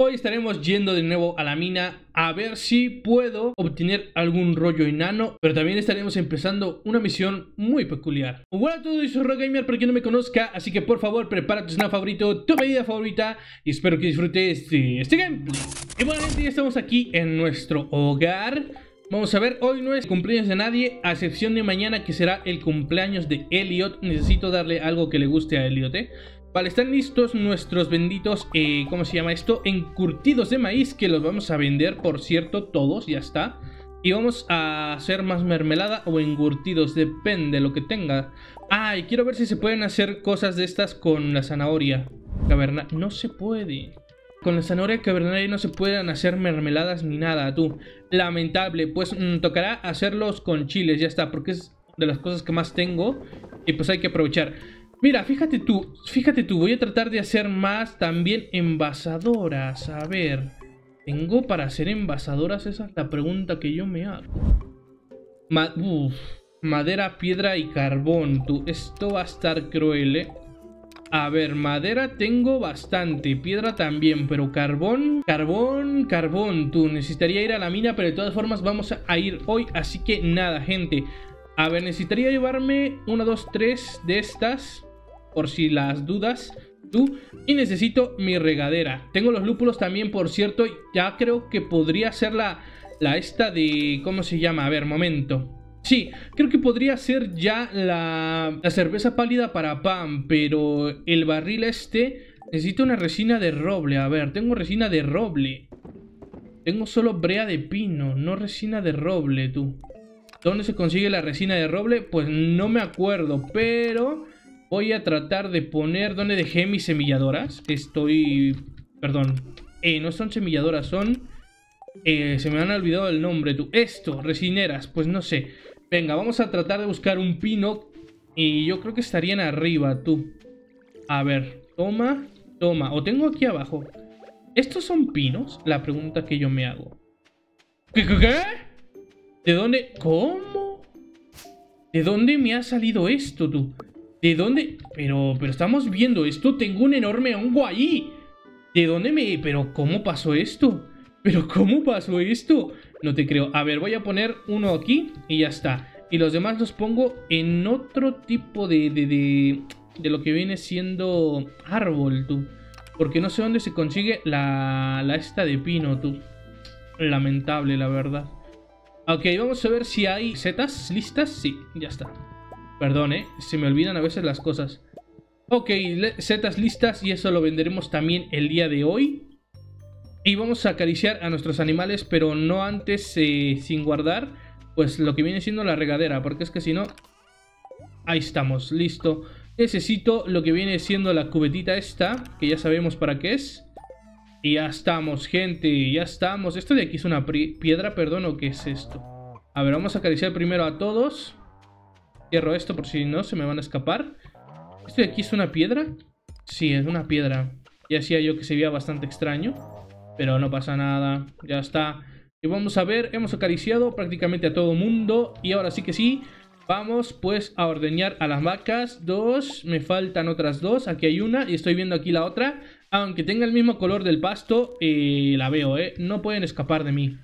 Hoy estaremos yendo de nuevo a la mina a ver si puedo obtener algún rollo enano, pero también estaremos empezando una misión muy peculiar. Hola a todos, soy Rogamer para quien no me conozca, así que por favor prepara tu snack favorito, tu medida favorita y espero que disfrutes de este gameplay. Y bueno gente, ya estamos aquí en nuestro hogar. Vamos a ver, hoy no es cumpleaños de nadie, a excepción de mañana que será el cumpleaños de Elliot. Necesito darle algo que le guste a Elliot, ¿eh? Vale, están listos nuestros benditos, eh, ¿cómo se llama esto? Encurtidos de maíz que los vamos a vender, por cierto, todos, ya está. Y vamos a hacer más mermelada o encurtidos, depende de lo que tenga. Ah, y quiero ver si se pueden hacer cosas de estas con la zanahoria. Caverna... No se puede. Con la zanahoria cavernaria no se pueden hacer mermeladas ni nada, tú. Lamentable, pues mm, tocará hacerlos con chiles, ya está, porque es de las cosas que más tengo. Y pues hay que aprovechar. Mira, fíjate tú, fíjate tú, voy a tratar de hacer más también envasadoras. A ver, ¿tengo para hacer envasadoras? Esa es la pregunta que yo me hago. madera, piedra y carbón, tú. Esto va a estar cruel, ¿eh? A ver, madera tengo bastante, piedra también, pero carbón, carbón, carbón, tú. Necesitaría ir a la mina, pero de todas formas vamos a ir hoy, así que nada, gente. A ver, necesitaría llevarme una, dos, tres de estas por si las dudas tú. Y necesito mi regadera. Tengo los lúpulos también, por cierto. Ya creo que podría ser la, la esta de... ¿Cómo se llama? A ver, momento. Sí, creo que podría ser ya la, la cerveza pálida para pan. Pero el barril este... Necesito una resina de roble. A ver, tengo resina de roble. Tengo solo brea de pino, no resina de roble, tú. ¿Dónde se consigue la resina de roble? Pues no me acuerdo, pero Voy a tratar de poner... ¿Dónde dejé mis semilladoras? Estoy... Perdón. Eh, no son semilladoras, son... Eh, se me han olvidado el nombre, tú. Esto, resineras, pues no sé. Venga, vamos a tratar de buscar un pino. Y yo creo que estarían arriba, tú. A ver, toma, toma. O tengo aquí abajo. ¿Estos son pinos? La pregunta que yo me hago. ¿Qué? ¿Qué? qué? ¿De dónde? ¿Cómo? ¿De dónde me ha salido esto, tú? ¿De dónde? Pero, pero estamos viendo esto. Tengo un enorme hongo ahí. ¿De dónde me...? Pero, ¿cómo pasó esto? ¿Pero cómo pasó esto? No te creo. A ver, voy a poner uno aquí y ya está. Y los demás los pongo en otro tipo de... de, de, de lo que viene siendo árbol, tú. Porque no sé dónde se consigue la, la esta de pino, tú. Lamentable, la verdad. Ok, vamos a ver si hay setas listas. Sí, ya está. Perdón, ¿eh? Se me olvidan a veces las cosas. Ok, setas listas y eso lo venderemos también el día de hoy. Y vamos a acariciar a nuestros animales, pero no antes eh, sin guardar, pues lo que viene siendo la regadera, porque es que si no... Ahí estamos, listo. Necesito lo que viene siendo la cubetita esta, que ya sabemos para qué es. Y ya estamos, gente, ya estamos. ¿Esto de aquí es una piedra, perdón, o qué es esto? A ver, vamos a acariciar primero a todos. Cierro esto por si no se me van a escapar. ¿Esto de aquí es una piedra? Sí, es una piedra. Ya hacía yo que se veía bastante extraño. Pero no pasa nada. Ya está. Y vamos a ver, hemos acariciado prácticamente a todo mundo. Y ahora sí que sí. Vamos pues a ordeñar a las vacas. Dos, me faltan otras dos. Aquí hay una y estoy viendo aquí la otra. Aunque tenga el mismo color del pasto, eh, la veo, ¿eh? No pueden escapar de mí.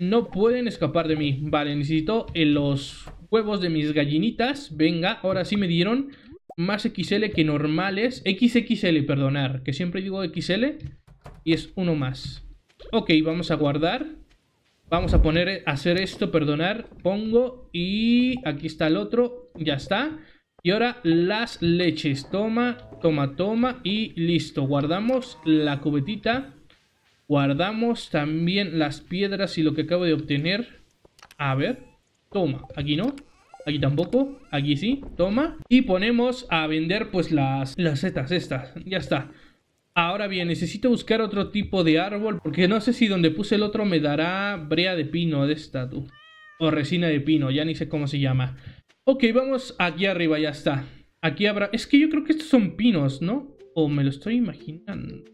No pueden escapar de mí. Vale, necesito eh, los huevos de mis gallinitas. Venga, ahora sí me dieron más XL que normales. XXL, perdonar, que siempre digo XL. Y es uno más. Ok, vamos a guardar. Vamos a poner, hacer esto, perdonar. Pongo y aquí está el otro. Ya está. Y ahora las leches. Toma, toma, toma y listo. Guardamos la cubetita. Guardamos también las piedras y lo que acabo de obtener. A ver. Toma, aquí no. Aquí tampoco, aquí sí, toma Y ponemos a vender pues las, las setas estas, ya está Ahora bien, necesito buscar otro tipo de árbol Porque no sé si donde puse el otro me dará brea de pino de esta, tú O resina de pino, ya ni sé cómo se llama Ok, vamos aquí arriba, ya está Aquí habrá... Es que yo creo que estos son pinos, ¿no? O me lo estoy imaginando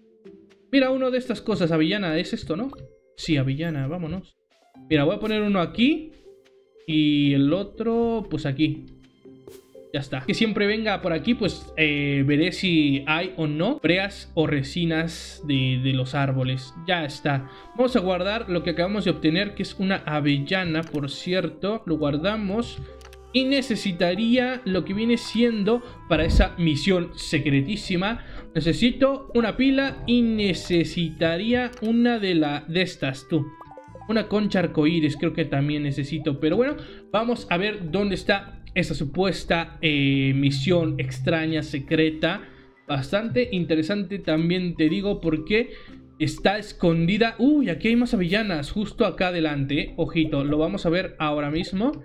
Mira, uno de estas cosas, avellana, ¿es esto, no? Sí, avellana, vámonos Mira, voy a poner uno aquí y el otro, pues aquí. Ya está. Que siempre venga por aquí, pues eh, veré si hay o no breas o resinas de, los árboles. Ya está. Vamos a guardar lo que acabamos de obtener, que es una avellana, por cierto. Lo guardamos. Y necesitaría lo que viene siendo para esa misión secretísima. Necesito una pila y necesitaría una de, la, de estas, tú. Una concha arcoíris creo que también necesito. Pero bueno, vamos a ver dónde está esa supuesta eh, misión extraña, secreta. Bastante interesante también te digo porque está escondida. Uy, aquí hay más avellanas justo acá adelante. Ojito, lo vamos a ver ahora mismo.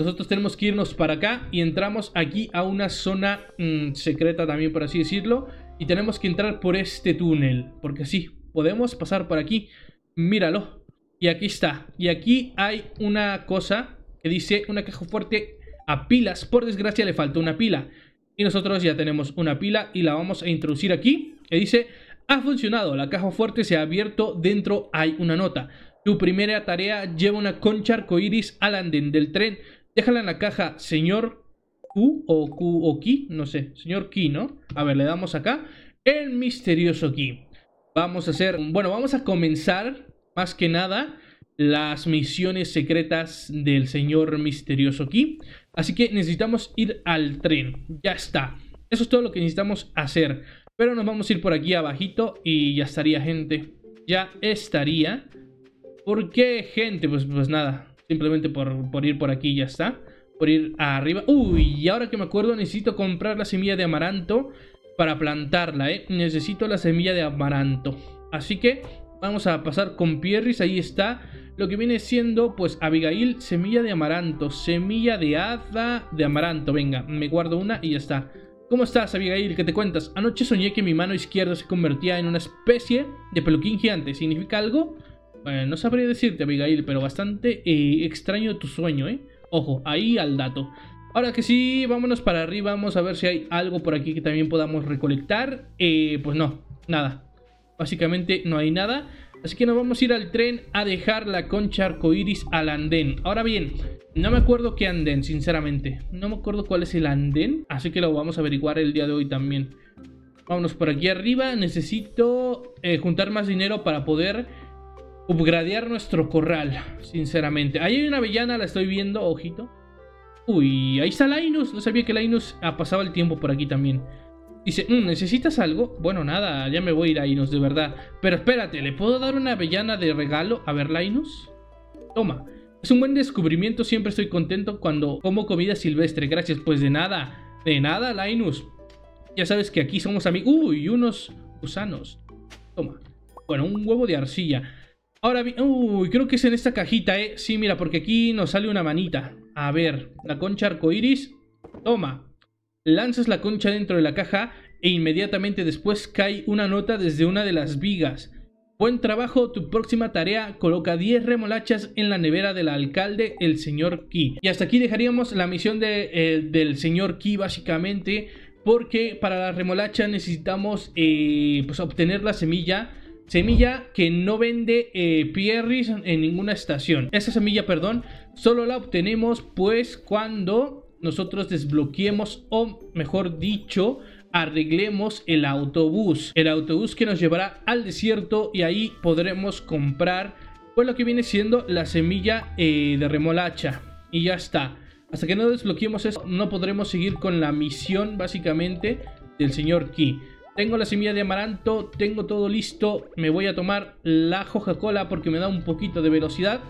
Nosotros tenemos que irnos para acá y entramos aquí a una zona mm, secreta también, por así decirlo. Y tenemos que entrar por este túnel, porque sí, podemos pasar por aquí. Míralo. Y aquí está. Y aquí hay una cosa que dice una caja fuerte a pilas. Por desgracia le falta una pila. Y nosotros ya tenemos una pila y la vamos a introducir aquí. Que dice, ha funcionado, la caja fuerte se ha abierto, dentro hay una nota. Tu primera tarea lleva una concha arcoiris al andén del tren. Déjala en la caja, señor Q o Q o Ki, no sé, señor Ki, ¿no? A ver, le damos acá el misterioso Ki. Vamos a hacer, bueno, vamos a comenzar más que nada las misiones secretas del señor misterioso Ki. Así que necesitamos ir al tren. Ya está. Eso es todo lo que necesitamos hacer. Pero nos vamos a ir por aquí abajito y ya estaría, gente. Ya estaría. ¿Por qué, gente? Pues, pues nada. Simplemente por, por ir por aquí ya está. Por ir arriba. Uy, y ahora que me acuerdo necesito comprar la semilla de amaranto para plantarla, ¿eh? Necesito la semilla de amaranto. Así que vamos a pasar con Pierris. Ahí está lo que viene siendo, pues, Abigail, semilla de amaranto, semilla de hada de amaranto. Venga, me guardo una y ya está. ¿Cómo estás, Abigail? ¿Qué te cuentas? Anoche soñé que mi mano izquierda se convertía en una especie de peluquín gigante. ¿Significa algo? Bueno, no sabría decirte, Abigail, pero bastante eh, extraño tu sueño, ¿eh? Ojo, ahí al dato. Ahora que sí, vámonos para arriba, vamos a ver si hay algo por aquí que también podamos recolectar. Eh, pues no, nada. Básicamente no hay nada. Así que nos vamos a ir al tren a dejar la concha arcoiris al andén. Ahora bien, no me acuerdo qué andén, sinceramente. No me acuerdo cuál es el andén. Así que lo vamos a averiguar el día de hoy también. Vámonos por aquí arriba. Necesito eh, juntar más dinero para poder upgradear nuestro corral, sinceramente. Ahí hay una avellana, la estoy viendo, ojito. Uy, ahí está Linus. No sabía que Linus ha pasado el tiempo por aquí también. Dice, mm, ¿necesitas algo? Bueno, nada, ya me voy a ir a Linus, de verdad. Pero espérate, ¿le puedo dar una avellana de regalo? A ver, Linus. Toma. Es un buen descubrimiento, siempre estoy contento cuando como comida silvestre. Gracias, pues de nada. De nada, Linus. Ya sabes que aquí somos amigos. Uy, unos gusanos. Toma. Bueno, un huevo de arcilla. Ahora bien, uy, creo que es en esta cajita, ¿eh? Sí, mira, porque aquí nos sale una manita. A ver, la concha arcoiris. Toma. Lanzas la concha dentro de la caja e inmediatamente después cae una nota desde una de las vigas. Buen trabajo, tu próxima tarea coloca 10 remolachas en la nevera del alcalde, el señor Key. Y hasta aquí dejaríamos la misión de, eh, del señor Key básicamente, porque para la remolacha necesitamos eh, pues obtener la semilla. Semilla que no vende eh, Pierris en ninguna estación. Esa semilla, perdón, solo la obtenemos pues cuando nosotros desbloqueemos o mejor dicho arreglemos el autobús. El autobús que nos llevará al desierto y ahí podremos comprar pues lo que viene siendo la semilla eh, de remolacha. Y ya está. Hasta que no desbloqueemos eso no podremos seguir con la misión básicamente del señor Key tengo la semilla de amaranto, tengo todo listo, me voy a tomar la Coca-Cola porque me da un poquito de velocidad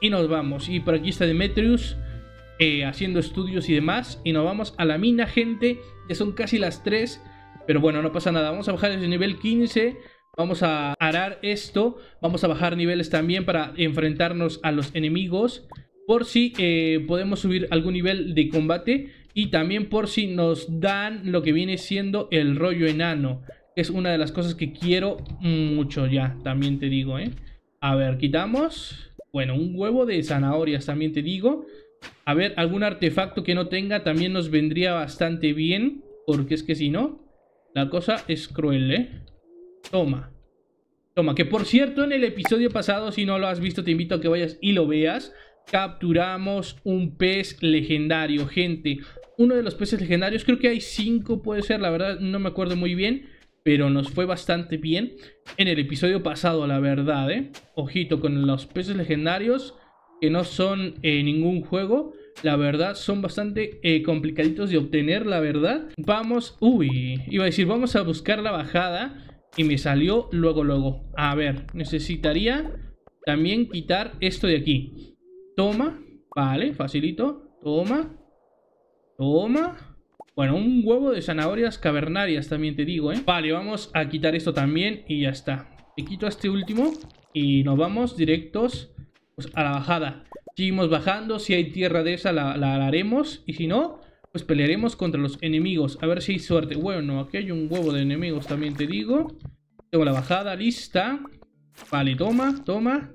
y nos vamos. Y por aquí está Demetrius, eh, haciendo estudios y demás. Y nos vamos a la mina, gente. Ya son casi las 3. Pero bueno, no pasa nada. Vamos a bajar desde nivel 15. Vamos a arar esto. Vamos a bajar niveles también para enfrentarnos a los enemigos. Por si eh, podemos subir algún nivel de combate. Y también por si nos dan lo que viene siendo el rollo enano. Es una de las cosas que quiero mucho ya. También te digo, ¿eh? A ver, quitamos. Bueno, un huevo de zanahorias también te digo. A ver, algún artefacto que no tenga también nos vendría bastante bien. Porque es que si no, la cosa es cruel, ¿eh? Toma. Toma, que por cierto en el episodio pasado, si no lo has visto, te invito a que vayas y lo veas. Capturamos un pez legendario, gente. Uno de los peces legendarios, creo que hay cinco, puede ser, la verdad no me acuerdo muy bien. Pero nos fue bastante bien en el episodio pasado, la verdad, ¿eh? Ojito con los peces legendarios, que no son eh, ningún juego. La verdad, son bastante eh, complicaditos de obtener, la verdad. Vamos, uy, iba a decir, vamos a buscar la bajada. Y me salió luego, luego. A ver, necesitaría también quitar esto de aquí. Toma. Vale, facilito. Toma. Toma. Bueno, un huevo de zanahorias cavernarias también te digo, ¿eh? Vale, vamos a quitar esto también y ya está. Te quito este último y nos vamos directos pues, a la bajada. Seguimos bajando, si hay tierra de esa la, la haremos y si no, pues pelearemos contra los enemigos. A ver si hay suerte. Bueno, aquí hay un huevo de enemigos también te digo. Tengo la bajada lista. Vale, toma, toma.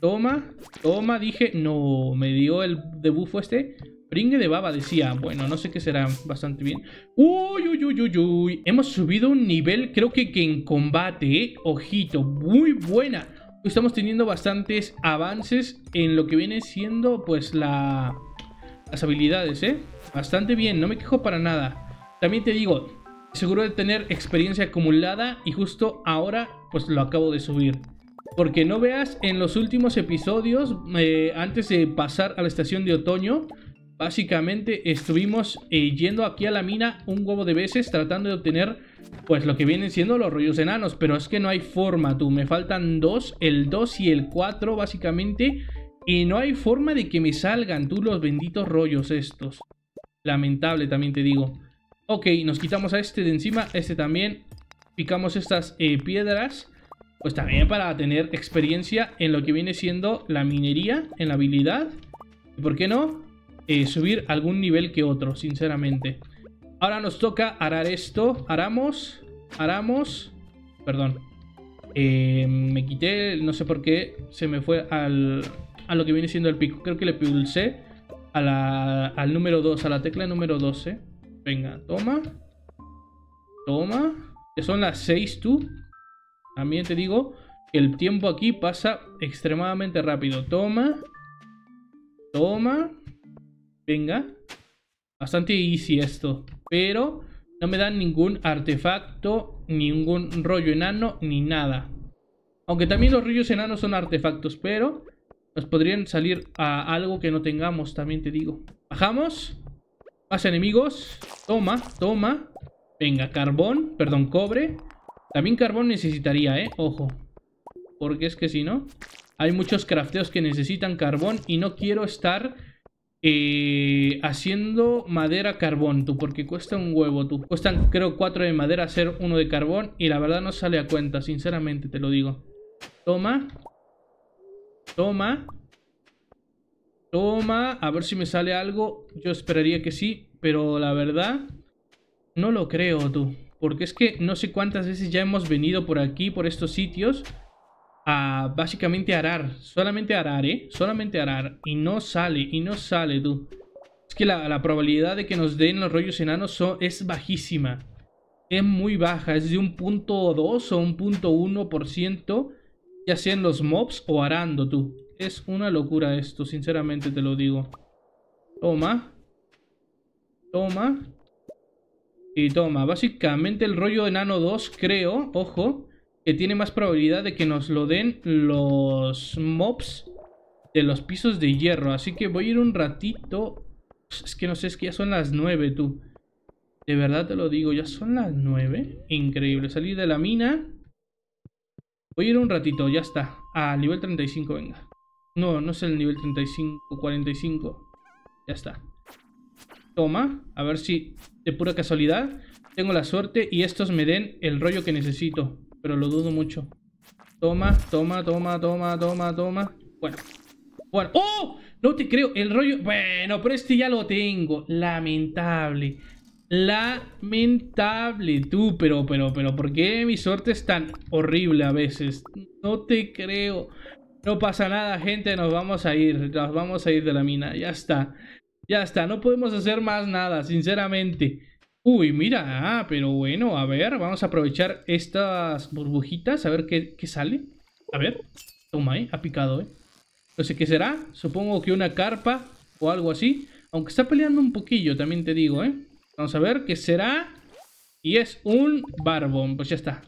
Toma, toma, dije. No, me dio el debuffo este. Pringue de baba, decía. Bueno, no sé qué será bastante bien. Uy, uy, uy, uy, uy. Hemos subido un nivel, creo que, que en combate, ¿eh? Ojito, muy buena. Estamos teniendo bastantes avances en lo que viene siendo, pues, la... Las habilidades, ¿eh? Bastante bien, no me quejo para nada. También te digo, seguro de tener experiencia acumulada y justo ahora, pues, lo acabo de subir. Porque no veas en los últimos episodios, eh, antes de pasar a la estación de otoño, básicamente estuvimos eh, yendo aquí a la mina un huevo de veces tratando de obtener pues lo que vienen siendo los rollos enanos. Pero es que no hay forma, tú. Me faltan dos, el 2 y el 4 básicamente. Y no hay forma de que me salgan tú los benditos rollos estos. Lamentable también te digo. Ok, nos quitamos a este de encima, este también. Picamos estas eh, piedras pues también para tener experiencia en lo que viene siendo la minería, en la habilidad. Y por qué no, eh, subir algún nivel que otro, sinceramente. Ahora nos toca arar esto. Aramos, aramos. Perdón. Eh, me quité, no sé por qué, se me fue al, a lo que viene siendo el pico. Creo que le pulsé a la, al número 2, a la tecla número 12. Venga, toma. Toma. Que son las 6 tú. También te digo que el tiempo aquí pasa extremadamente rápido. Toma. Toma. Venga. Bastante easy esto. Pero no me dan ningún artefacto, ningún rollo enano, ni nada. Aunque también los rollos enanos son artefactos, pero nos podrían salir a algo que no tengamos, también te digo. Bajamos. Más enemigos. Toma, toma. Venga, carbón, perdón, cobre. También carbón necesitaría, ¿eh? Ojo. Porque es que si no... Hay muchos crafteos que necesitan carbón y no quiero estar eh, haciendo madera carbón, tú, porque cuesta un huevo, tú. Cuestan, creo, cuatro de madera hacer uno de carbón y la verdad no sale a cuenta, sinceramente te lo digo. Toma. Toma. Toma. A ver si me sale algo. Yo esperaría que sí, pero la verdad no lo creo, tú. Porque es que no sé cuántas veces ya hemos venido por aquí, por estos sitios, a básicamente arar. Solamente arar, ¿eh? Solamente arar. Y no sale, y no sale, tú. Es que la, probabilidad de que nos den los rollos enanos es bajísima. Es muy baja, es de un punto 2 o un punto 1%, ya sean los mobs o arando, tú. Es una locura esto, sinceramente te lo digo. Toma. Toma. Y toma, básicamente el rollo enano 2 creo, ojo, que tiene más probabilidad de que nos lo den los mobs de los pisos de hierro. Así que voy a ir un ratito. Es que no sé, es que ya son las 9, tú. De verdad te lo digo, ya son las 9. Increíble, salir de la mina. Voy a ir un ratito, ya está. A nivel 35, venga. No, no es el nivel 35, 45. Ya está. Toma, a ver si de pura casualidad tengo la suerte y estos me den el rollo que necesito. Pero lo dudo mucho. Toma, toma, toma, toma, toma, toma. Bueno. Bueno. ¡Oh! No te creo. El rollo... Bueno, pero este ya lo tengo. Lamentable. Lamentable. Tú, pero, pero, pero, ¿por qué mi suerte es tan horrible a veces? No te creo. No pasa nada, gente. Nos vamos a ir. Nos vamos a ir de la mina. Ya está. Ya está, no podemos hacer más nada, sinceramente. Uy, mira, ah, pero bueno, a ver, vamos a aprovechar estas burbujitas, a ver qué, sale. A ver, toma, eh, ha picado, eh. No sé qué será. Supongo que una carpa o algo así. Aunque está peleando un poquillo, también te digo, ¿eh? Vamos a ver qué será. Y es un barbón. Pues ya está.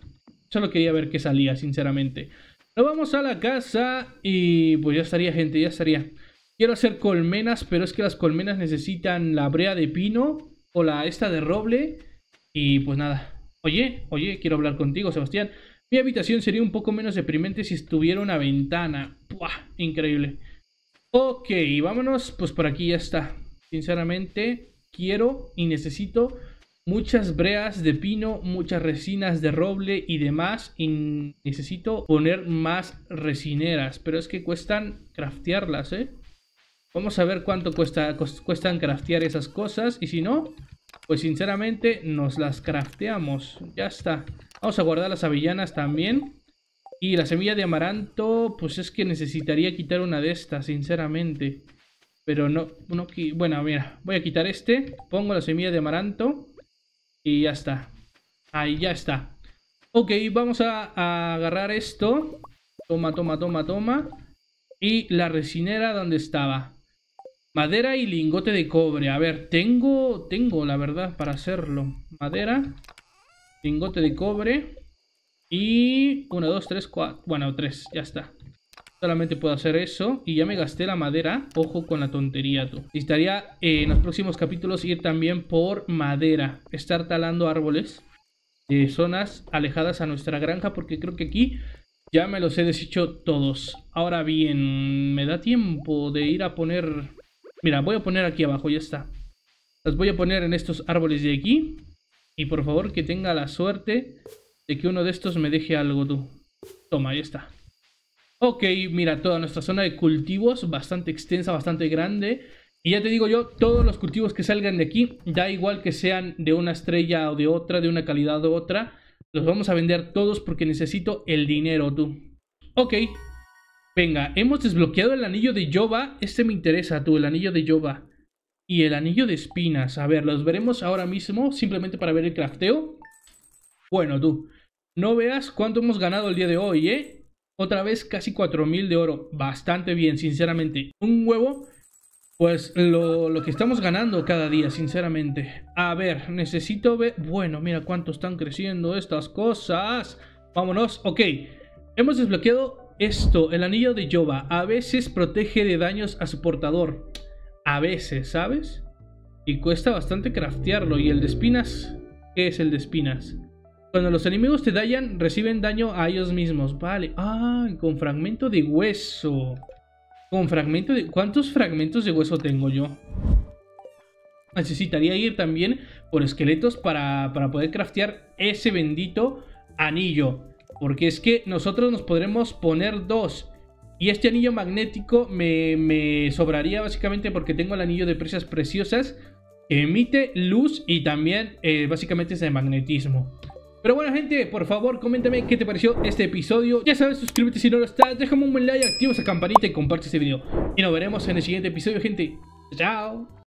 Solo quería ver qué salía, sinceramente. Nos vamos a la casa y pues ya estaría, gente, ya estaría. Quiero hacer colmenas, pero es que las colmenas necesitan la brea de pino o la esta de roble. Y pues nada. Oye, oye, quiero hablar contigo, Sebastián. Mi habitación sería un poco menos deprimente si estuviera una ventana. ¡Buah! Increíble. Ok, vámonos. Pues por aquí ya está. Sinceramente, quiero y necesito muchas breas de pino, muchas resinas de roble y demás. Y necesito poner más resineras. Pero es que cuestan craftearlas, ¿eh? Vamos a ver cuánto cuesta, cuestan craftear esas cosas. Y si no, pues sinceramente nos las crafteamos. Ya está. Vamos a guardar las avellanas también. Y la semilla de amaranto, pues es que necesitaría quitar una de estas, sinceramente. Pero no, no, bueno, mira, voy a quitar este, pongo la semilla de amaranto y ya está. Ahí ya está. Ok, vamos a, a agarrar esto. Toma, toma, toma, toma. Y la resinera, ¿dónde estaba? Madera y lingote de cobre. A ver, tengo, tengo la verdad para hacerlo. Madera, lingote de cobre y 1, 2, 3, 4, bueno, 3, ya está. Solamente puedo hacer eso y ya me gasté la madera. Ojo con la tontería, tú. Necesitaría eh, en los próximos capítulos ir también por madera. Estar talando árboles de zonas alejadas a nuestra granja porque creo que aquí ya me los he deshecho todos. Ahora bien, me da tiempo de ir a poner... Mira, voy a poner aquí abajo, ya está. Las voy a poner en estos árboles de aquí. Y por favor que tenga la suerte de que uno de estos me deje algo tú. Toma, ahí está. Ok, mira, toda nuestra zona de cultivos, bastante extensa, bastante grande. Y ya te digo yo, todos los cultivos que salgan de aquí, da igual que sean de una estrella o de otra, de una calidad u otra, los vamos a vender todos porque necesito el dinero, tú. Ok. Venga, hemos desbloqueado el anillo de Yoba. Este me interesa, tú, el anillo de Yoba y el anillo de espinas. A ver, los veremos ahora mismo simplemente para ver el crafteo. Bueno, tú, no veas cuánto hemos ganado el día de hoy, ¿eh? Otra vez casi 4000 de oro. Bastante bien, sinceramente. Un huevo, pues lo, lo, que estamos ganando cada día, sinceramente. A ver, necesito ver... Bueno, mira cuánto están creciendo estas cosas. Vámonos, ok. Hemos desbloqueado esto, el anillo de Yoba. A veces protege de daños a su portador. A veces, ¿sabes? Y cuesta bastante craftearlo. ¿Y el de espinas? ¿Qué es el de espinas? Cuando los enemigos te dañan, reciben daño a ellos mismos. Vale. Ah, con fragmento de hueso. Con fragmento de... ¿Cuántos fragmentos de hueso tengo yo? Necesitaría ir también por esqueletos para, para poder craftear ese bendito anillo. Porque es que nosotros nos podremos poner dos. Y este anillo magnético me, sobraría básicamente porque tengo el anillo de precias preciosas. emite luz y también eh, básicamente es de magnetismo. Pero bueno gente, por favor coméntame qué te pareció este episodio Ya sabes, suscríbete si no lo estás, déjame un buen like, activa esa campanita y comparte este video Y nos veremos en el siguiente episodio gente Chao